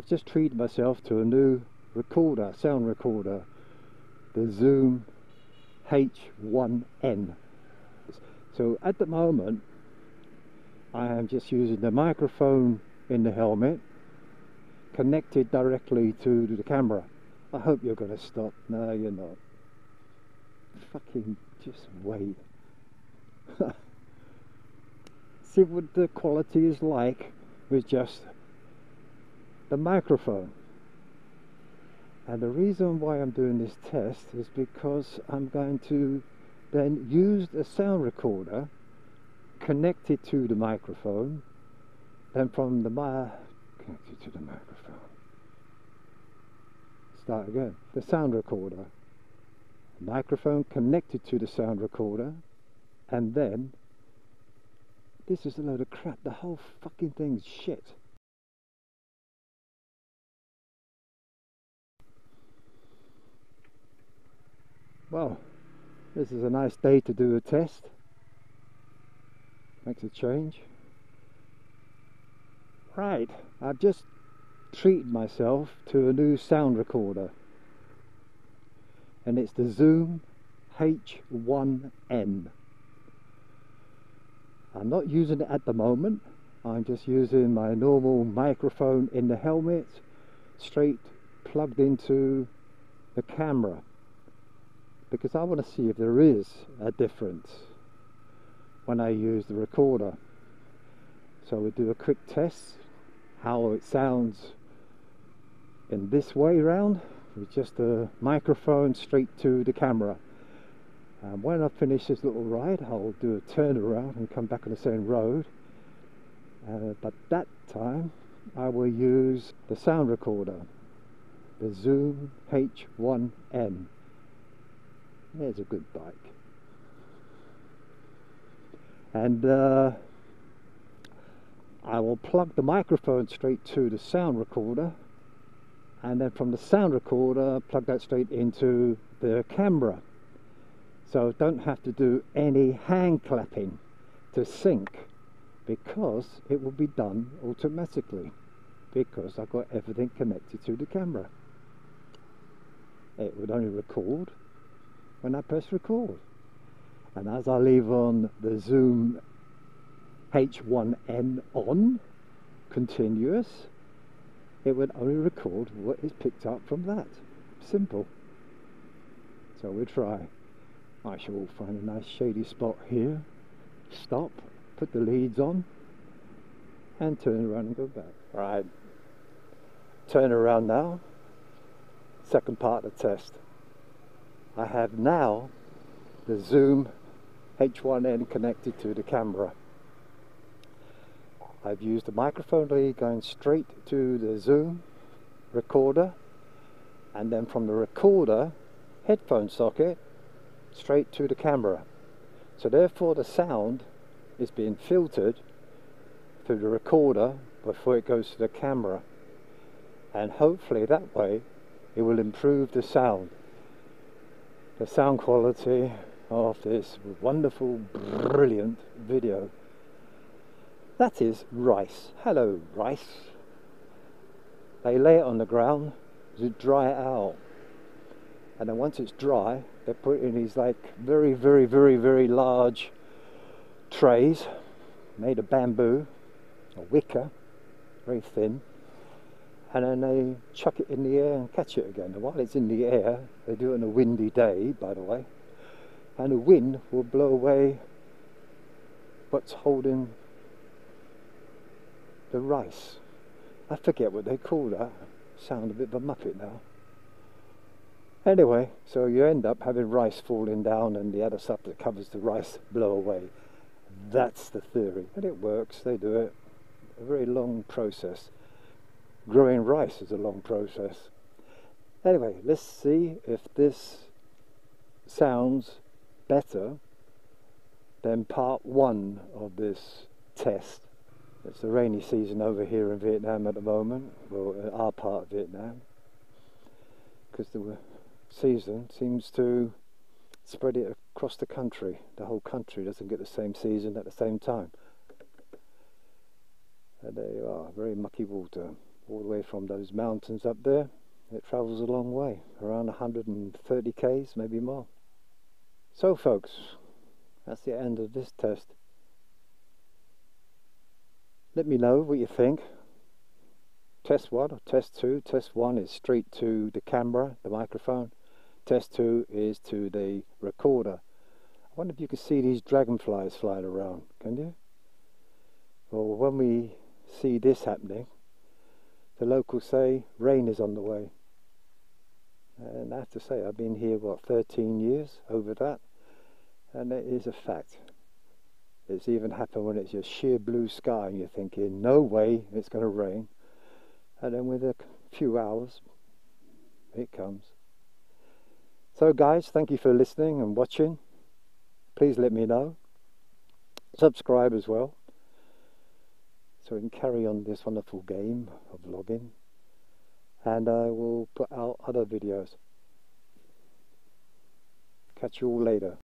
I've just treated myself to a new recorder, sound recorder, the Zoom H1N. So at the moment, I am just using the microphone in the helmet connected directly to the camera. I hope you're going to stop. No, you're not. Fucking just wait. See what the quality is like with just the microphone. And the reason why I'm doing this test is because I'm going to then use the sound recorder connected to the microphone, then from the mi- connected to the microphone. Start again. The sound recorder, microphone connected to the sound recorder, and then this is a load of crap. The whole fucking thing's shit. Well, this is a nice day to do a test. Makes a change. Right, I've just treated myself to a new sound recorder. And it's the Zoom H1N. I'm not using it at the moment. I'm just using my normal microphone in the helmet straight plugged into the camera because I want to see if there is a difference when I use the recorder. So we do a quick test how it sounds in this way round with just a microphone straight to the camera. And when I finish this little ride, I'll do a turn around and come back on the same road. Uh, but that time, I will use the sound recorder, the Zoom H1N. There's a good bike. And uh, I will plug the microphone straight to the sound recorder and then from the sound recorder plug that straight into the camera so don't have to do any hand clapping to sync because it will be done automatically because I've got everything connected to the camera it would only record when I press record and as I leave on the zoom H1N on continuous it would only record what is picked up from that. Simple. So we try. I shall find a nice shady spot here, stop, put the leads on, and turn around and go back. Right. Turn around now. Second part of the test. I have now the Zoom H1N connected to the camera. I've used the microphone lead going straight to the Zoom recorder and then from the recorder headphone socket straight to the camera. So therefore the sound is being filtered through the recorder before it goes to the camera and hopefully that way it will improve the sound. The sound quality of this wonderful, brilliant video. That is rice. Hello, rice. They lay it on the ground to dry it out. And then once it's dry, they put it in these like very, very, very, very large trays made of bamboo, a wicker, very thin. And then they chuck it in the air and catch it again. And while it's in the air, they do it on a windy day, by the way, and the wind will blow away what's holding the rice. I forget what they call that. Sound a bit of a muppet now. Anyway, so you end up having rice falling down and the other stuff that covers the rice blow away. That's the theory. And it works, they do it. A very long process. Growing rice is a long process. Anyway, let's see if this sounds better than part one of this test. It's the rainy season over here in Vietnam at the moment, well, uh, our part of Vietnam, because the season seems to spread it across the country. The whole country doesn't get the same season at the same time. And there you are, very mucky water, all the way from those mountains up there. It travels a long way around 130 k's maybe more. So folks that's the end of this test. Let me know what you think. Test one or test two. Test one is straight to the camera the microphone. Test two is to the recorder. I wonder if you can see these dragonflies flying around can you? Well when we see this happening the locals say rain is on the way. And I have to say I've been here what 13 years over that? And it is a fact. It's even happened when it's just sheer blue sky and you're thinking no way it's going to rain. And then with a few hours it comes. So guys thank you for listening and watching. Please let me know. Subscribe as well so can carry on this wonderful game of vlogging and I will put out other videos. Catch you all later